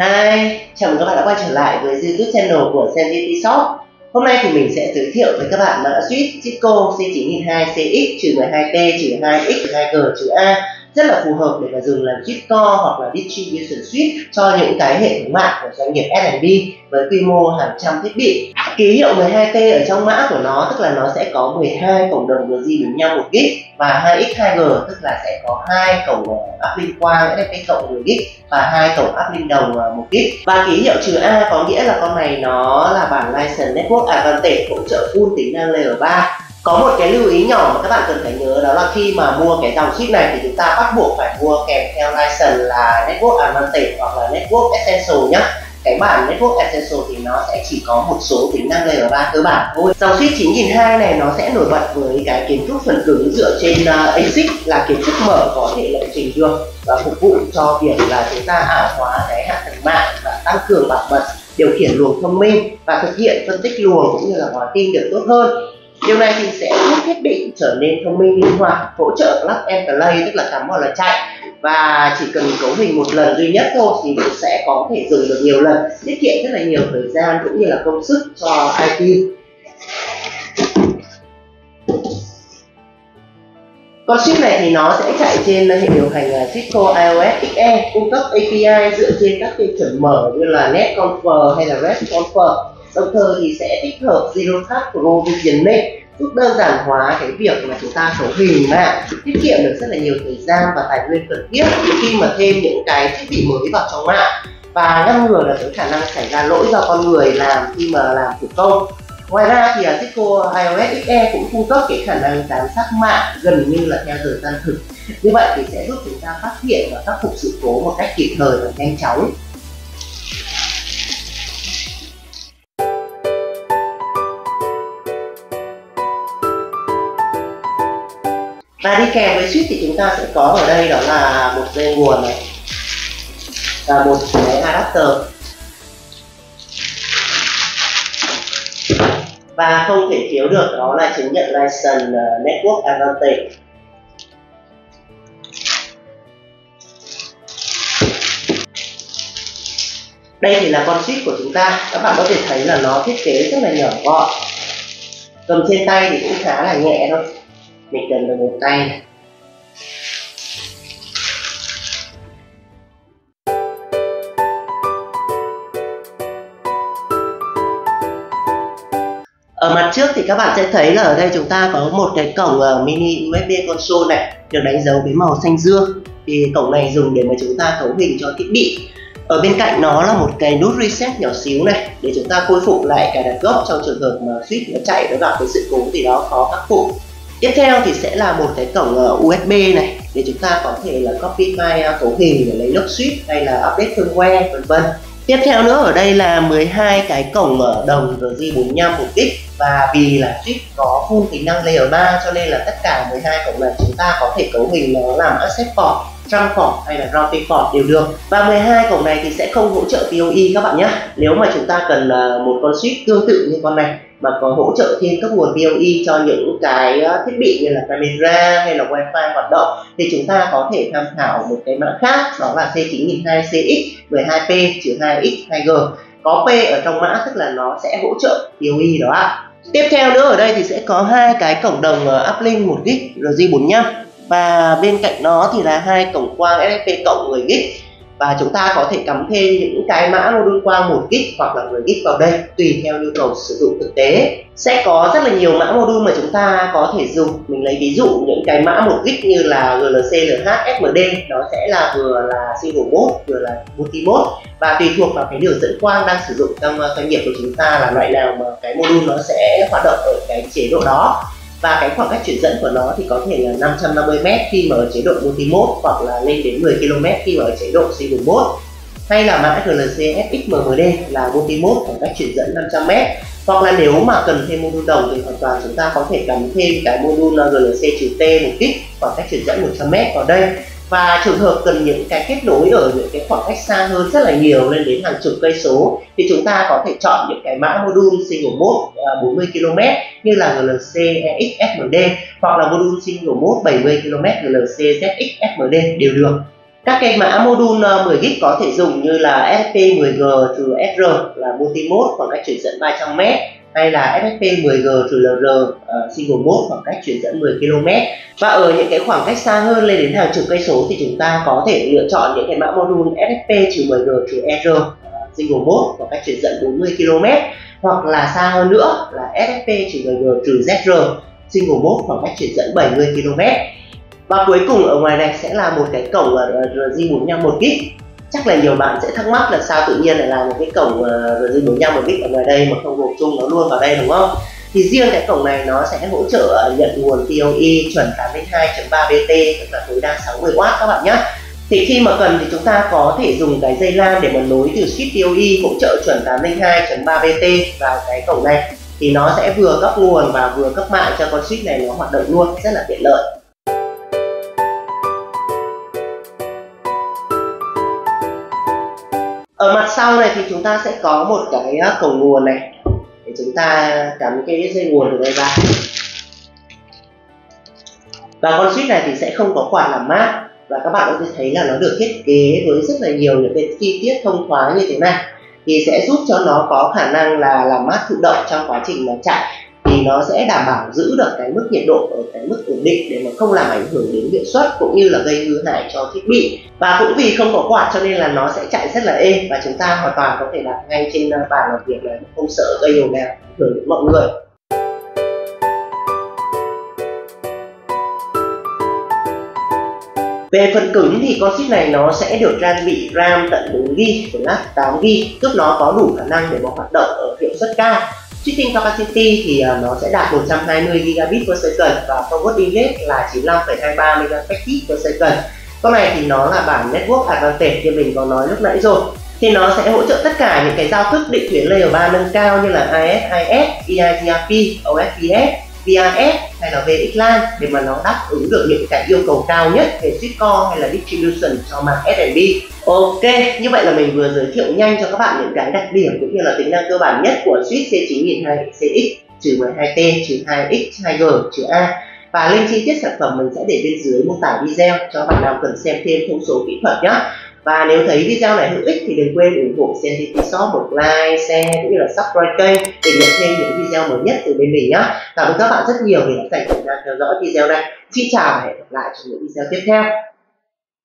Hi, chào mừng các bạn đã quay trở lại với YouTube channel của Sentinity Shop. Hôm nay thì mình sẽ giới thiệu với các bạn mã suite Cisco C92CX-2T-2X-2G-A rất là phù hợp để mà dùng làm chip core hoặc là distribution suite cho những cái hệ thống mạng của doanh nghiệp S&B với quy mô hàng trăm thiết bị. Ký hiệu 12T ở trong mã của nó, tức là nó sẽ có 12 cổng đồng RJ với nhau một gig và 2X2G tức là sẽ có hai cổng ờ, uplink quang SFP cộng 10 gig và hai cổng uplink đồng ờ, 1 gig. Và ký hiệu trừ A có nghĩa là con này nó là bản license network advantage, hỗ trợ full tính năng layer 3 có một cái lưu ý nhỏ mà các bạn cần phải nhớ đó là khi mà mua cái dòng chip này thì chúng ta bắt buộc phải mua kèm theo license là Network Advantage hoặc là Network Essential nhé cái bản Network Essential thì nó sẽ chỉ có một số tính năng layer 3 cơ bản thôi. Dòng chip 9002 này nó sẽ nổi bật với cái kiến trúc phần cứng dựa trên uh, ASIC là kiến trúc mở có thể lập trình được và phục vụ cho việc là chúng ta ảo hóa cái hạ tầng mạng và tăng cường bảo mật điều khiển luồng thông minh và thực hiện phân tích luồng cũng như là hóa tin được tốt hơn. Điều này thì sẽ giúp thiết bị trở nên thông minh linh hoạt, hỗ trợ plug and play tức là cắm hoặc là chạy và chỉ cần cấu hình một lần duy nhất thôi thì cũng sẽ có thể dùng được nhiều lần, tiết kiệm rất là nhiều thời gian cũng như là công sức cho IT. Con chip này thì nó sẽ chạy trên hệ điều hành à, Cisco IOS XE cung cấp API dựa trên các tiêu chuẩn mở như là NetConfer hay là RESTConfer đồng thời thì sẽ tích hợp Zero Touch Provisioning giúp đơn giản hóa cái việc mà chúng ta cấu hình mạng tiết kiệm được rất là nhiều thời gian và tài nguyên cần thiết khi mà thêm những cái thiết bị mới vào trong mạng. Và ngăn ngừa là cái khả năng xảy ra lỗi do con người làm khi mà làm thủ công. Ngoài ra thì à, Cisco iOS XE cũng cung cấp cái khả năng giám sát mạng gần như là theo thời gian thực. Như vậy thì sẽ giúp chúng ta phát hiện và khắc phục sự cố một cách kịp thời và nhanh chóng. Và đi kèm với switch thì chúng ta sẽ có ở đây đó là một dây nguồn này. Và một cái adapter. Và không thể thiếu được đó là chứng nhận license ờ, network advantage. Đây thì là con switch của chúng ta. Các bạn có thể thấy là nó thiết kế rất là nhỏ gọn. Cầm trên tay thì cũng khá là nhẹ thôi mình cần được một tay. Ở mặt trước thì các bạn sẽ thấy là ở đây chúng ta có một cái cổng ờ, mini USB console này, được đánh dấu với màu xanh dương. Thì cổng này dùng để mà chúng ta cấu hình cho thiết bị. Ở bên cạnh nó là một cái nút reset nhỏ xíu này, để chúng ta khôi phục lại cài đặt gốc trong trường hợp mà switch nó chạy nó gặp cái sự cố thì đó khó khắc phục tiếp theo thì sẽ là một cái cổng ờ, USB này, để chúng ta có thể là copy file ờ, cấu hình để lấy log switch hay là update firmware, vân vân. Tiếp theo nữa, ở đây là 12 cái cổng mở đồng RJ45 một kích. Và vì là switch có full tính năng layer 3 cho nên là tất cả 12 cổng này chúng ta có thể cấu hình nó làm access port trunk port hay là routing port đều được. Và 12 cổng này thì sẽ không hỗ trợ PoE các bạn nhé nếu mà chúng ta cần một con switch tương tự như con này mà có hỗ trợ thêm các nguồn PoE cho những cái ờ, thiết bị như là camera hay là wifi hoạt động, thì chúng ta có thể tham khảo một cái mã khác, đó là C9002CX 12P 2X 2G có P ở trong mã, tức là nó sẽ hỗ trợ PoE đó ạ. Tiếp theo nữa, ở đây thì sẽ có hai cái cổng đồng ờ, uplink 1 GB RJ45 và bên cạnh nó thì là hai cổng quang SFP cộng 10 GB và chúng ta có thể cắm thêm những cái mã module quang 1 gig hoặc là 10 gig vào đây tùy theo nhu cầu sử dụng thực tế. Sẽ có rất là nhiều mã module mà chúng ta có thể dùng. Mình lấy ví dụ những cái mã 1 gig như là GLC, LH, SMD nó sẽ là vừa là single mode vừa là multi mode và tùy thuộc vào cái đường dẫn quang đang sử dụng trong ờ, doanh nghiệp của chúng ta là loại nào mà cái module nó sẽ hoạt động ở cái chế độ đó và cái khoảng cách chuyển dẫn của nó thì có thể là 550 m khi mà ở chế độ multi mode hoặc là lên đến 10 km khi mà ở chế độ single mode hay là mã GLC FXMMD là multi mode khoảng cách chuyển dẫn 500 m hoặc là nếu mà cần thêm module đồng thì hoàn toàn chúng ta có thể gắn thêm cái module GLC T một kích khoảng cách chuyển dẫn 100 m vào đây và trường hợp cần những cái kết nối ở những cái khoảng cách xa hơn rất là nhiều lên đến hàng chục cây số, thì chúng ta có thể chọn những cái mã module single mode à, 40 km như là GLC EXSMD hoặc là module single mode 70 km GLC ZXSMD đều được. Các cái mã module à, 10 gig có thể dùng như là sp 10 g trừ SR là multimode, khoảng cách chuyển dẫn 300m hay là SFP 10G trừ LR uh, ờ, single mode khoảng cách chuyển dẫn 10 km. Và ở những cái khoảng cách xa hơn lên đến hàng chục cây số thì chúng ta có thể lựa chọn những cái mã module SFP trừ 10G trừ SR uh, ờ, single mode khoảng cách chuyển dẫn 40 km. Hoặc là xa hơn nữa là SFP trừ 10G trừ ZR single mode khoảng cách chuyển dẫn 70 km. Và cuối cùng ở ngoài này sẽ là một cái cổng ờ, RJ45 1 gig chắc là nhiều bạn sẽ thắc mắc là sao tự nhiên lại làm một cái cổng RJ45 1 gig ở ngoài đây mà không gộp chung nó luôn vào đây, đúng không? Thì riêng cái cổng này nó sẽ hỗ trợ nhận nguồn PoE chuẩn 82.3 BT tức là tối đa 60W các bạn nhé. Thì khi mà cần thì chúng ta có thể dùng cái dây LAN để mà nối từ switch PoE hỗ trợ chuẩn 82.3 BT vào cái cổng này. Thì nó sẽ vừa cấp nguồn và vừa cấp mạng cho con switch này nó hoạt động luôn, rất là tiện lợi. Sau này thì chúng ta sẽ có một cái ờ, cầu nguồn này. Để chúng ta cắm cái dây nguồn từ đây ra. Và con switch này thì sẽ không có quạt làm mát. Và các bạn có thể thấy là nó được thiết kế với rất là nhiều những cái chi tiết thông thoáng như thế này. Thì sẽ giúp cho nó có khả năng là làm mát thụ động trong quá trình mà chạy thì nó sẽ đảm bảo giữ được cái mức nhiệt độ ở cái mức ổn định để mà không làm ảnh hưởng đến điện suất cũng như là gây hư hại cho thiết bị. Và cũng vì không có quạt cho nên là nó sẽ chạy rất là êm và chúng ta hoàn toàn có thể đặt ngay trên ờ, bàn làm việc này không sợ gây ồn ào ảnh hưởng đến mọi người. Về phần cứng thì con chip này nó sẽ được trang bị RAM tận 4GB, flash 8GB giúp nó có đủ khả năng để mà hoạt động ở hiệu suất cao. Tweeting capacity thì ờ, nó sẽ đạt 120 gigabit per second và forward rate là 95,23 megabit per second. Con này thì nó là bản network advantage như mình có nói lúc nãy rồi. Thì nó sẽ hỗ trợ tất cả những cái giao thức định tuyến layer 3 nâng cao như là ASIS, EIGRP, OSPF, VRS hay là VXLAN để mà nó đáp ứng được những cái yêu cầu cao nhất về switch core hay là distribution cho mạng SMB. Ok, như vậy là mình vừa giới thiệu nhanh cho các bạn những cái đặc điểm cũng như là tính năng cơ bản nhất của switch C9200CX trừ 12T, trừ 2X, 2G, trừ A và link chi tiết sản phẩm mình sẽ để bên dưới mô tả video cho bạn nào cần xem thêm thông số kỹ thuật nhé và nếu thấy video này hữu ích thì đừng quên ủng hộ CNTT Shop một like, share cũng như là subscribe kênh để nhận thêm những video mới nhất từ bên mình nhé. Cảm ơn các bạn rất nhiều vì đã dành thời gian theo dõi video này. Xin chào và hẹn gặp lại trong những video tiếp theo.